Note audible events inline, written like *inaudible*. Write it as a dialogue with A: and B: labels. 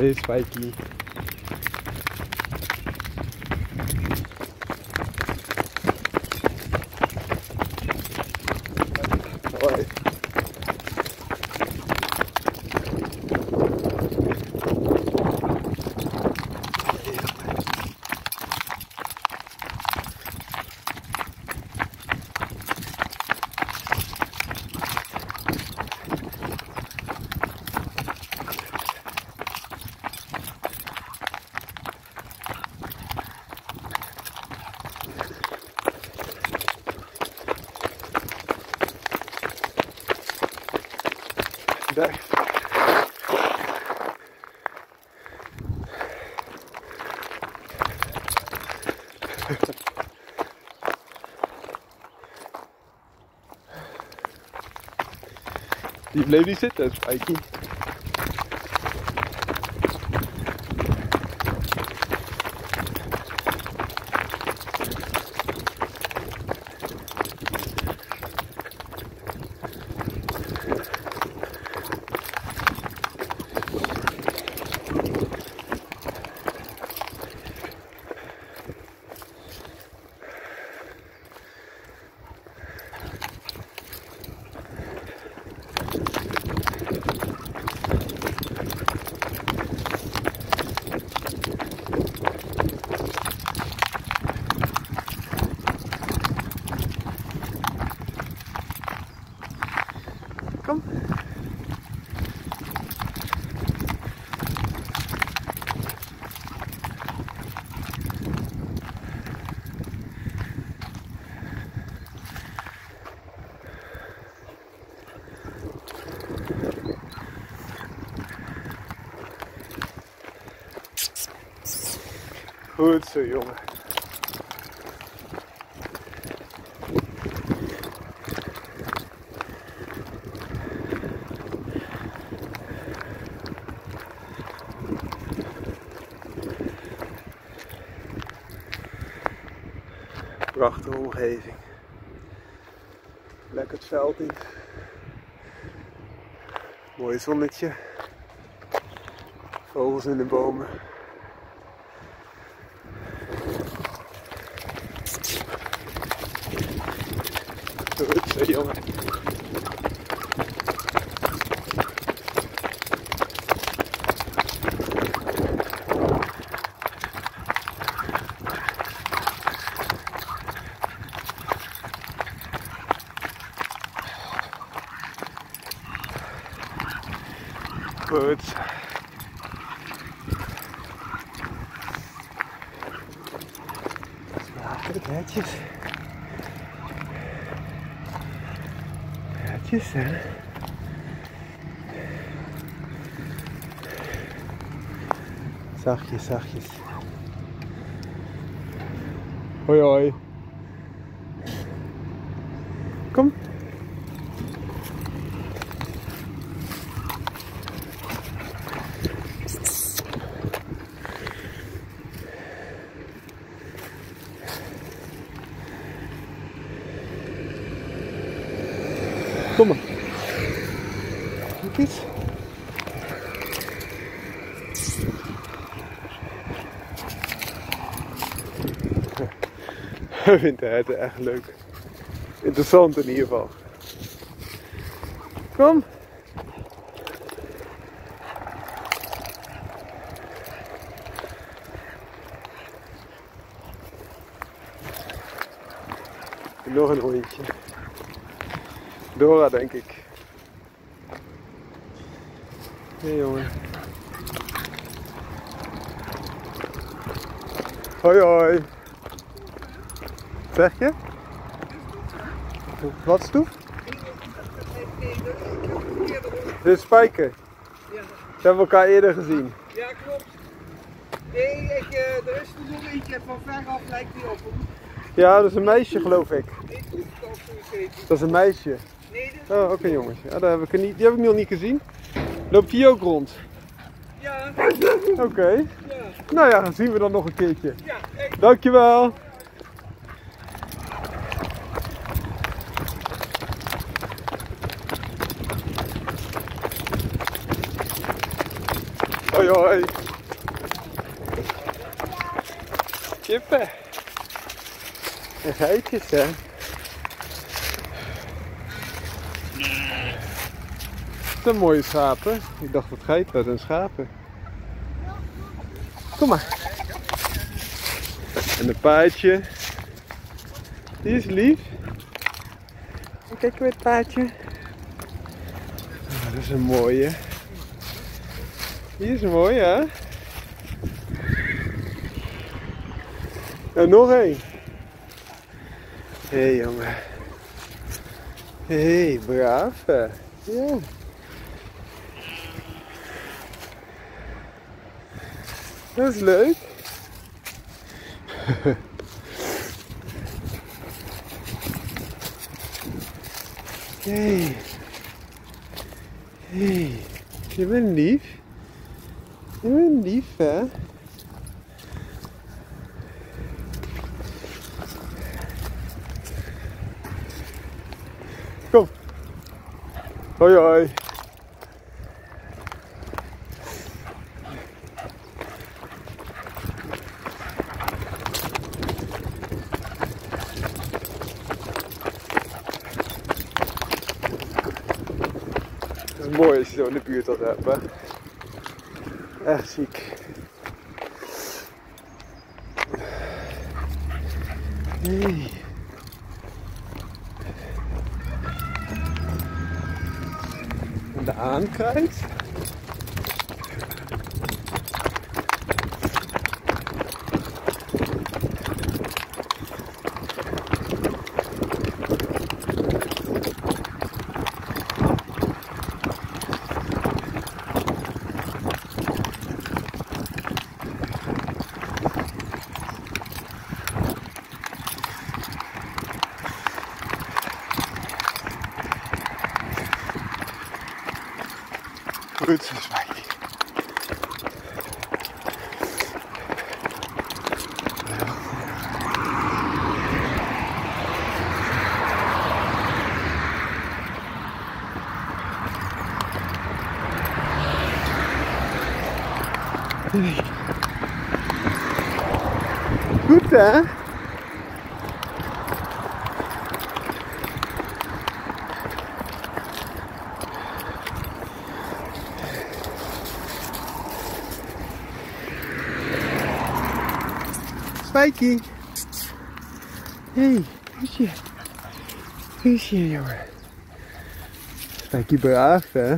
A: Nee, spijkie. Daar. Die bleef niet zitten, Spijkie. Kom. Goed zo, jongen. Prachtige omgeving. Lekker het veld in. Mooi zonnetje. Vogels in de bomen. Goed zo, Goed. Kijk, hertjes. Hertjes, hè. Zachtjes, zachtjes. Hoi, hoi. Kom maar. Kijk eens. *laughs* Ik vind de herten echt leuk. Interessant in ieder geval. Kom. Nog een hondje. Dora, denk ik. Hey, jongen. Hoi hoi. Zeg je? Wat stoef? Dit is Spijker.
B: Ja,
A: We hebben elkaar eerder gezien.
B: ja klopt. Nee, ik, eh, er is er nog eentje van veraf lijkt die op hem.
A: Ja, dat is een meisje geloof ik. Dat is een meisje.
B: Nee, dit
A: Oh, oké jongens. Ja, daar heb ik niet, die heb ik nog niet gezien. Loopt die ook rond?
B: Ja,
A: Oké.
B: ja,
A: Nou ja, dan zien we dan nog een keertje.
B: ja, echt.
A: Dankjewel. Hoi Hoi. Kippen. En geitjes hè. Dat zijn mooie schapen. Ik dacht dat geit was en schapen. Kom maar. En een paardje. Die is lief. Kijk weer het paardje. Oh, dat is een mooie. Die is mooi hè. En nog één. Hé hey, jongen. Hey, braaf. Ja. Dat is leuk. *laughs* Hey. Hey. Je bent lief. Lief, hè? Kom. Hoi, hoi. Is mooi als je zo in de buurt dat hebt, hè? Echt ziek. Hey. En de aankruid. Goed zo, Spijkie. Goed hè? Spijkie. Hé, hey, hoe is je? Hoe is je, jongen? Spijkie braaf, hè?